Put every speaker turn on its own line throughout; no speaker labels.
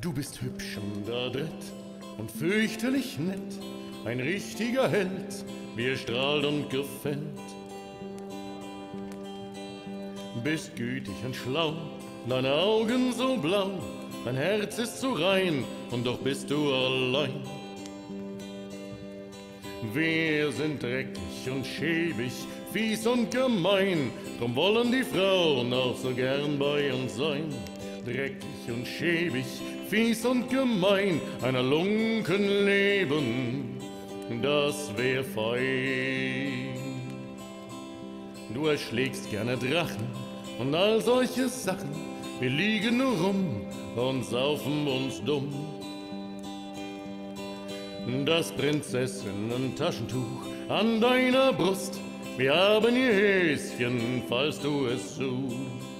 Du bist hübsch und adrett und fürchterlich nett, ein richtiger Held, mir strahlt und gefällt. Bist gütig und schlau, deine Augen so blau, dein Herz ist so rein und doch bist du allein. Wir sind dreckig und schäbig, fies und gemein, drum wollen die Frauen auch so gern bei uns sein. Dreckig und schäbig, fies und gemein, einer Lunken leben, das wär fein. Du erschlägst gerne Drachen und all solche Sachen, wir liegen nur rum und saufen uns dumm. Das Prinzessinnen-Taschentuch an deiner Brust, wir haben ihr Häschen, falls du es suchst.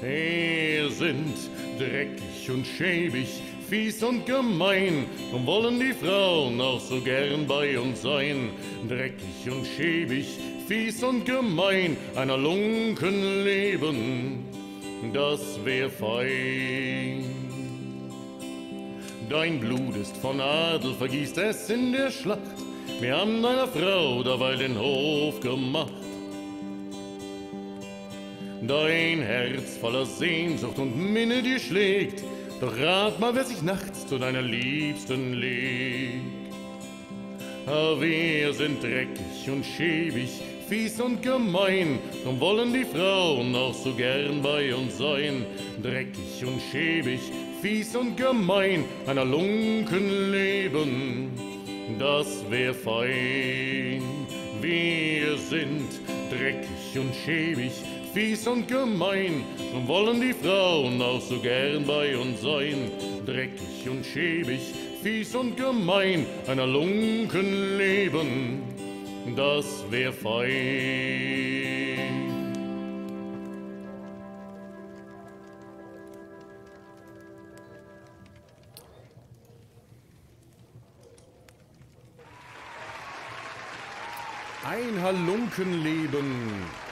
Wir sind dreckig und schäbig, fies und gemein, und wollen die Frauen auch so gern bei uns sein. Dreckig und schäbig, fies und gemein, einer Lunken leben, das wär fein. Dein Blut ist von Adel, vergießt es in der Schlacht. Wir haben deiner Frau dabei den Hof gemacht. Dein Herz voller Sehnsucht und Minne dir schlägt, doch rat mal, wer sich nachts zu deiner Liebsten legt. Aber wir sind dreckig und schäbig, fies und gemein, drum wollen die Frauen auch so gern bei uns sein. Dreckig und schäbig, fies und gemein, einer Lunken leben, das wär fein. Wir sind dreckig und schäbig, fies und gemein, wollen die Frauen auch so gern bei uns sein. Dreckig und schäbig, fies und gemein, einer Lunken leben, das wär fein. Ein Halunkenleben